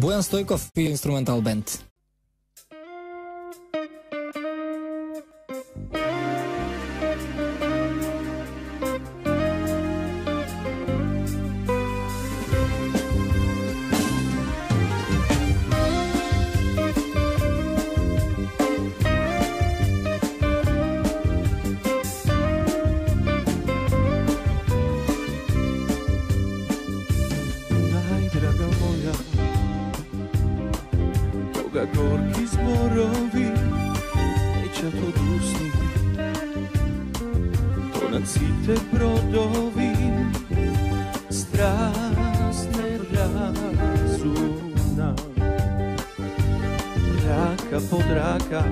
Бојан Стојков и инструментал бенд. Koga gorki zborovi Neće to dusni To na cite brodovi Strasne razumna Raka pod raka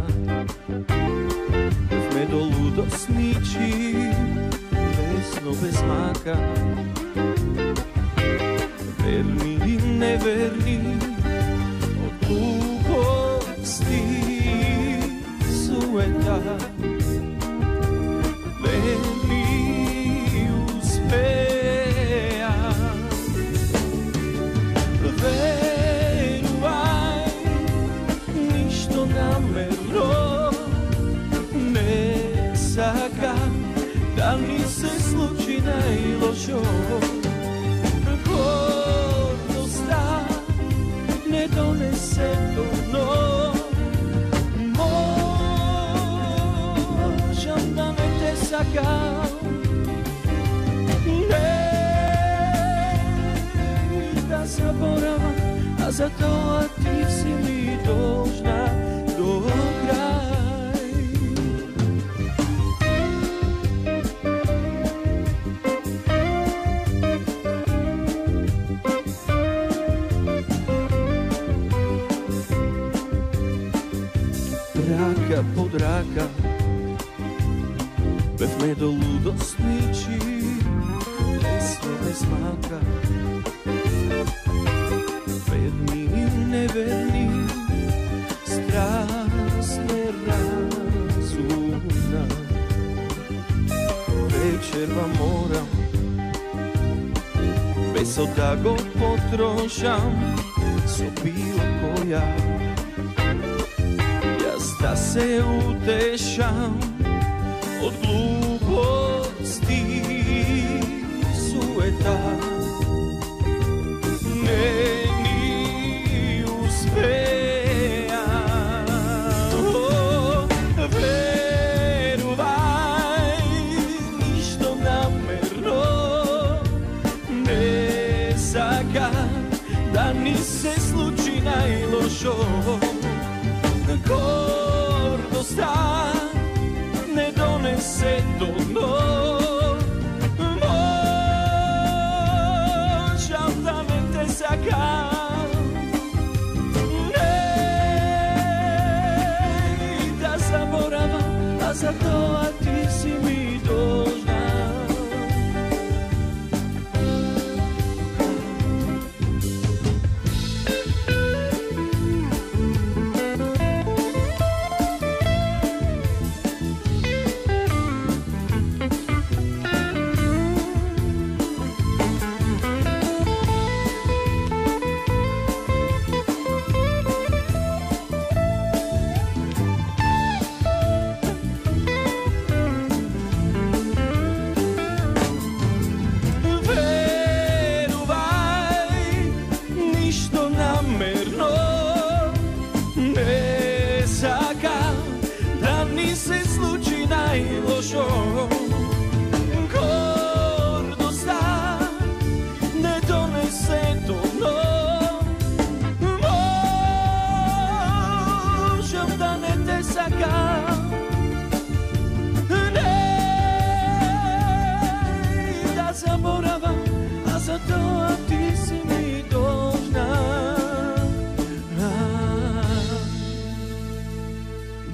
V medo ludo sniči Vesno bez maka verni i neverni sluči najlošo gordosta ne donese dno Možem da me te sakam Ne da zaboravam A za to Raka pod raka. Bez me do ludost niči Lesno bez maka Verni i neverni Strasne razumna Večer vam moram Bez go potrošam So bilo koja se utešam od gluposti sueta. Meni uspeja. O, veruvaj ništo namerno ne saka da ni se sluči najlošo gordosta ne donese do dno. Možem da me te da zaboravam, a za to a ti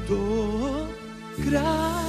do kraja.